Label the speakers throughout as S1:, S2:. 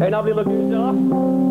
S1: Einar blir lukket ut, ja.
S2: Snakk,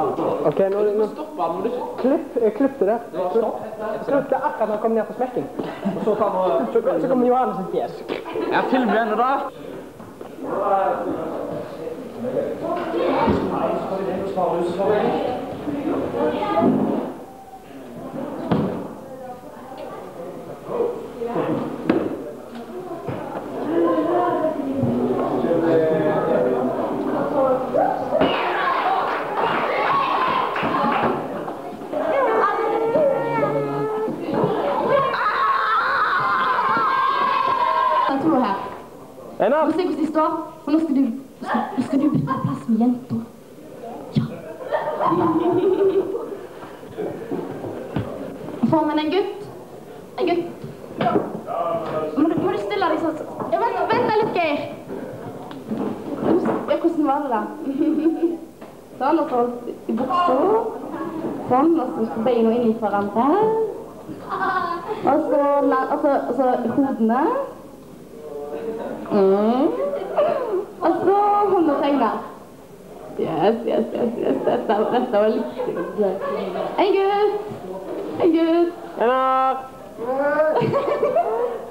S1: Ok, nå, nå. Klipp, jeg klippte det. Klipp det akkurat når han kom ned på smekking. Så kommer, kommer Johannes sitt fjes.
S3: Jeg filmer igjen, da.
S4: Jeg tror her.
S1: Einar!
S4: Må se hvordan de står. For nå skal du, nå skal, nå du bytte plass med jenta. Ja. Får man en gutt? En gutt. Må du, må du stille deg sånn? Ja, vent, vent litt, Geir. Ja, hvordan var det da? Sånn, og så i buksa. Sånn, og så beina inn i hverandre. Og så, og så, og så hodene. Mm. Og så hånda Yes, yes, yes, yes. Dette, dette var litt En gutt! En gutt!
S1: En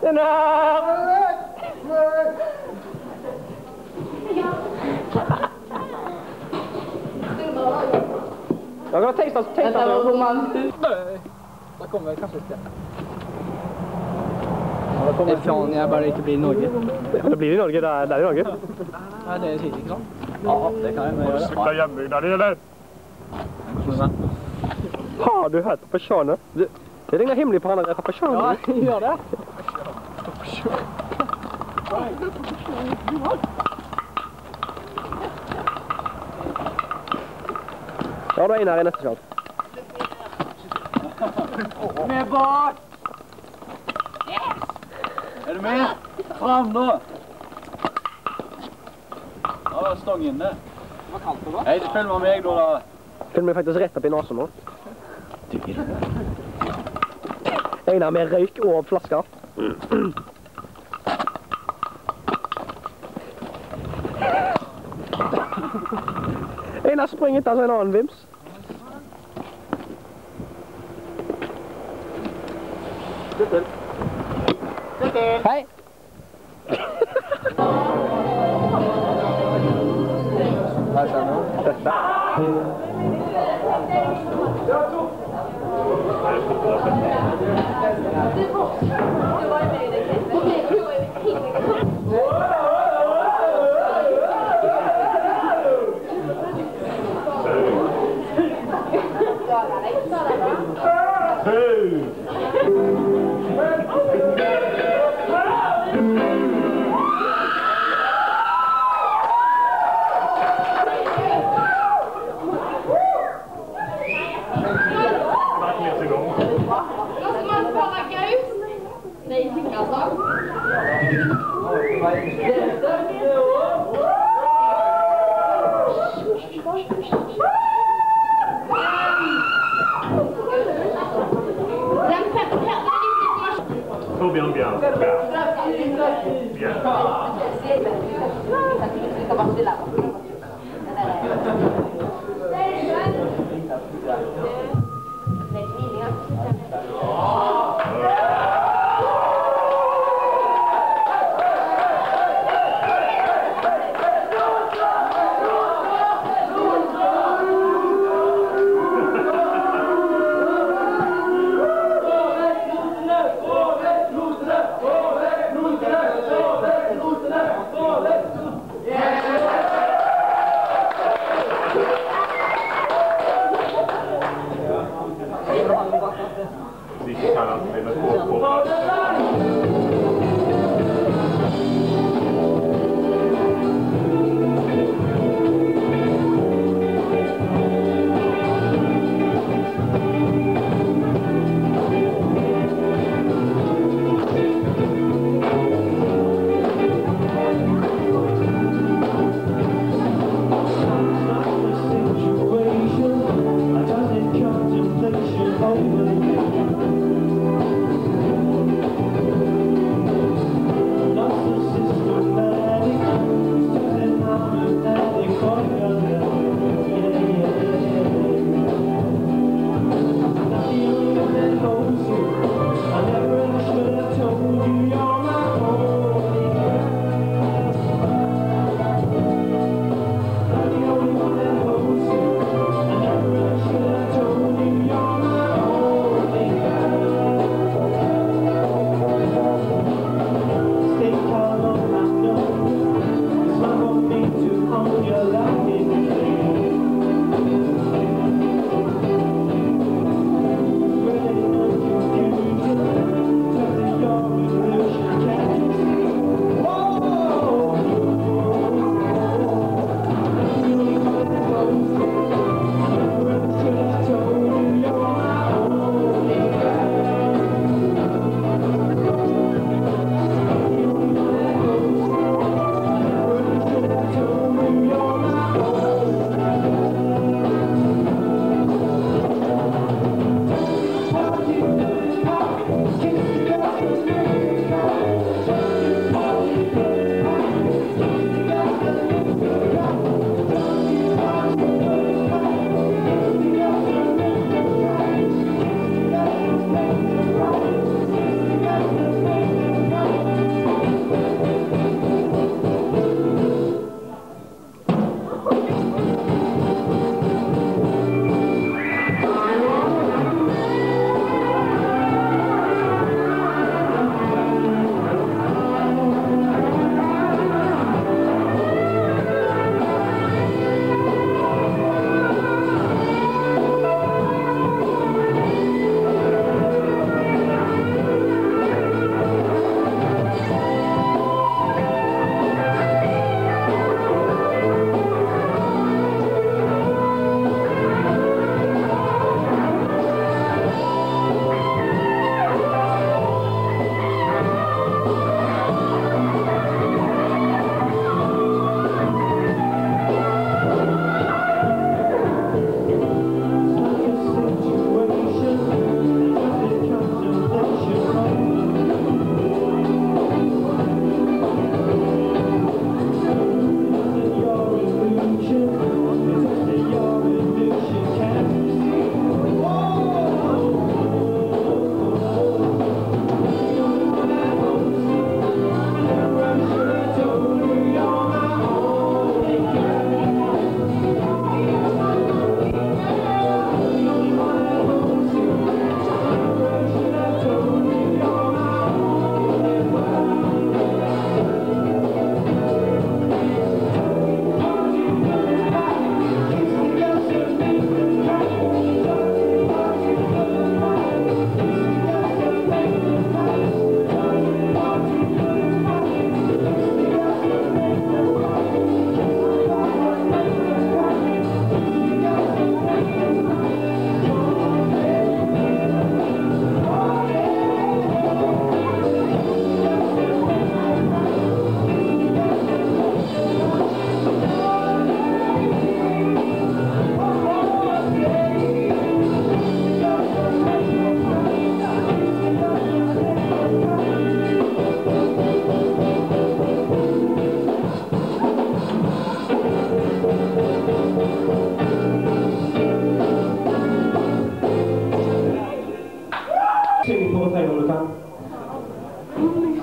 S1: Einar! Dere har tenkt at tenkt
S4: Dette var romantisk.
S3: Da kommer kanskje ikke. Det er faen jeg bare ikke blir i Norge.
S1: Det blir i Norge. Det er, det er i Norge.
S3: Nei, det sier ikke sant? Ja, det kan jeg gjøre.
S1: Sykla hjembygda di, eller? Har du hørt på Sjane? Du, det regner himmelig på han der fra Sjane.
S3: Ja, gjør det.
S1: Ja, du er her i neste sjans.
S3: Med bak! Er du med? Fram nå! Nå er stong inne. Hva kaldt du da? Hei, du følger med meg nå, da.
S1: Følger meg faktisk rett opp i nasen nå. Einar med røyk og flasker. Einar springer etter seg en annen vims.
S5: Vai. Baixa não. Hey!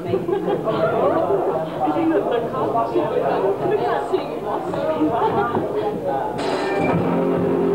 S5: Thank you.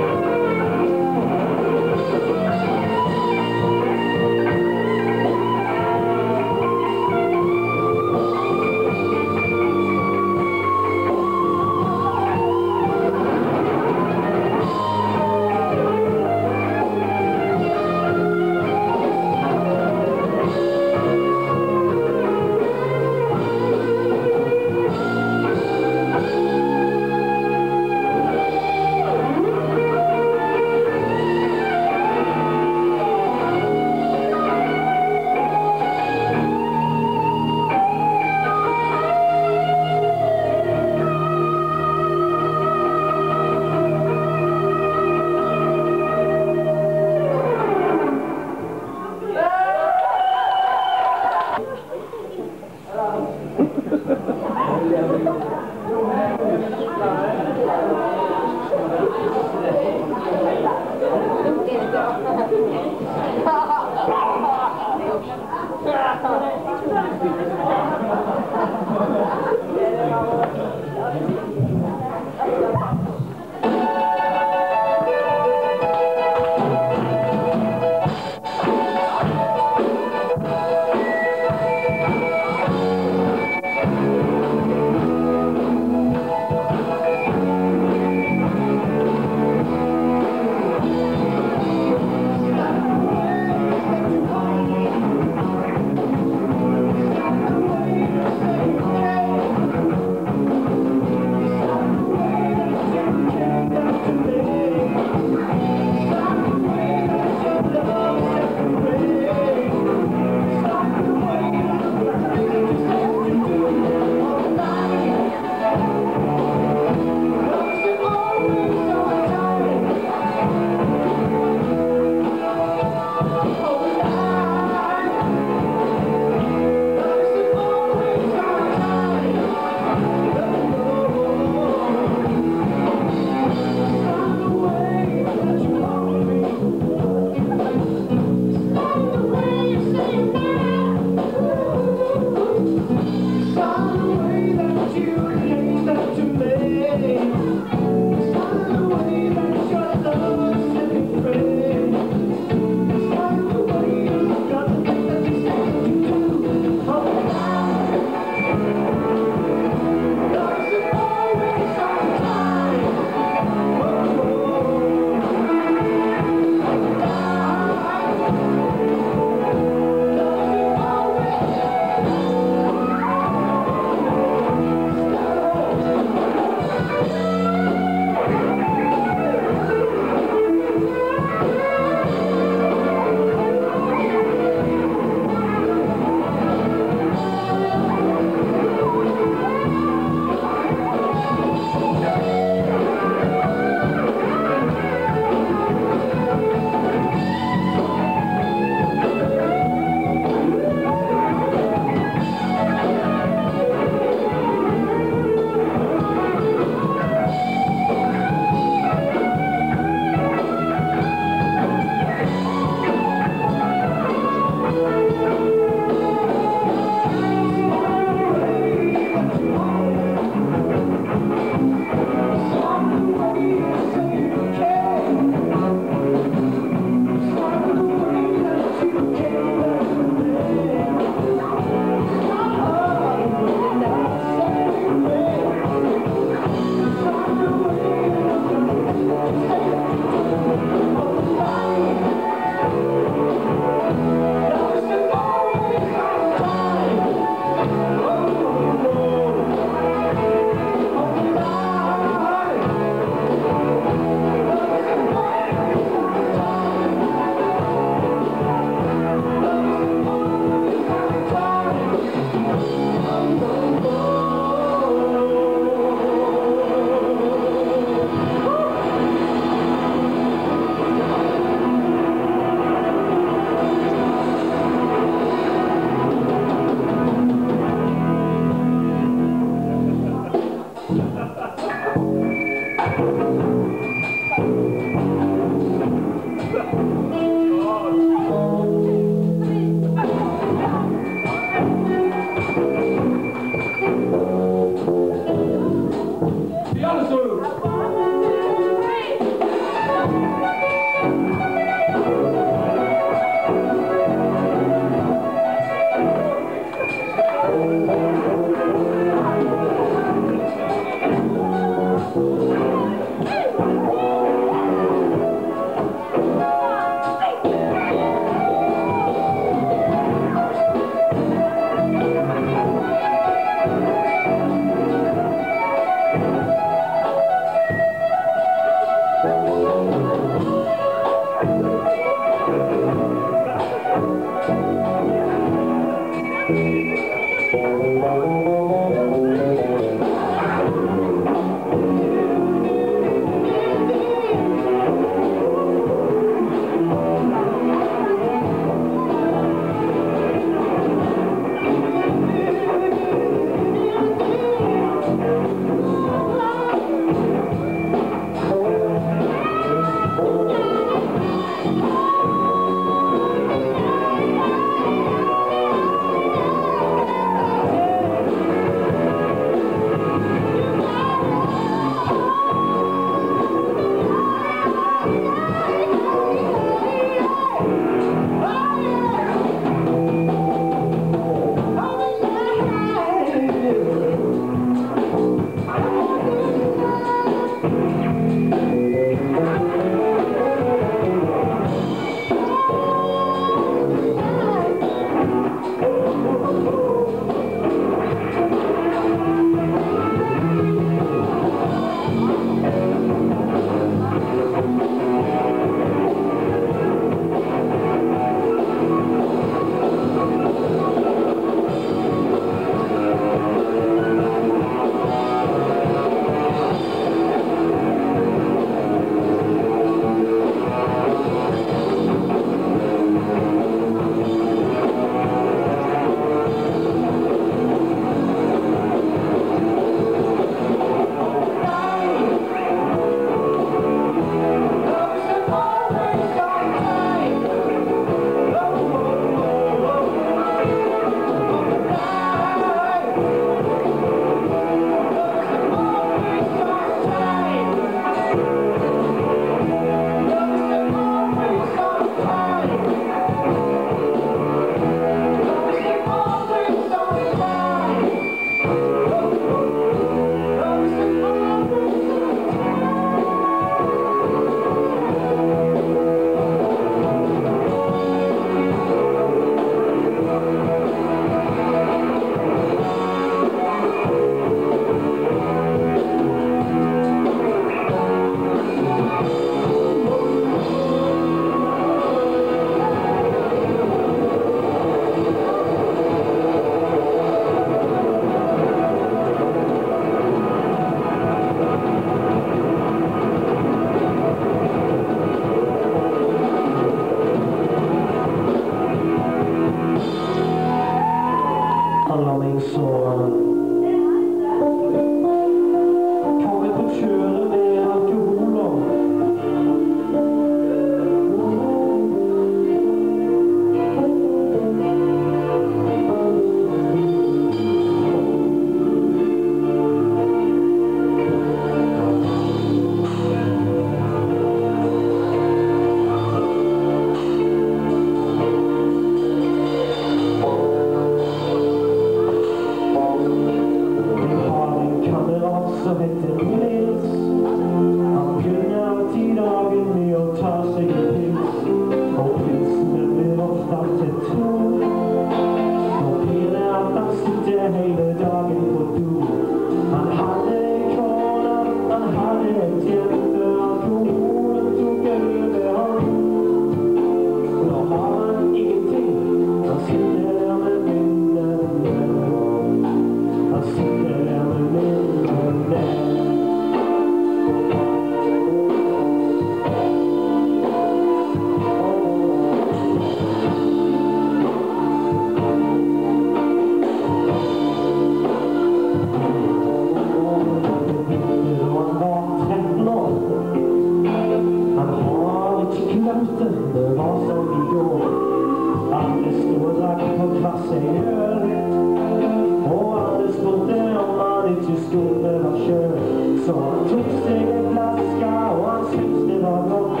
S5: Så tog sig en flaska och han syns det var gott.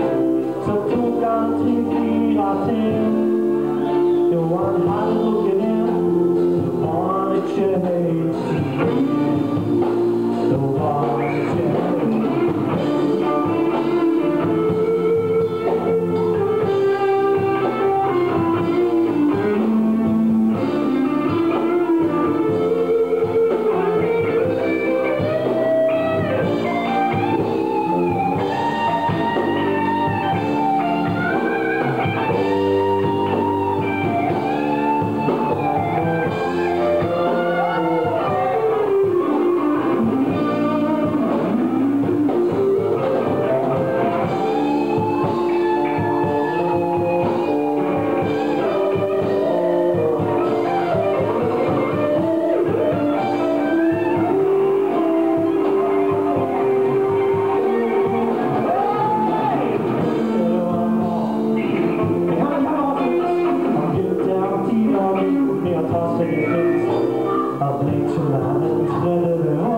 S5: Så tog han till fyra till. Då han hade druckit en så var han inte höjd. 아, 백출하는 세대를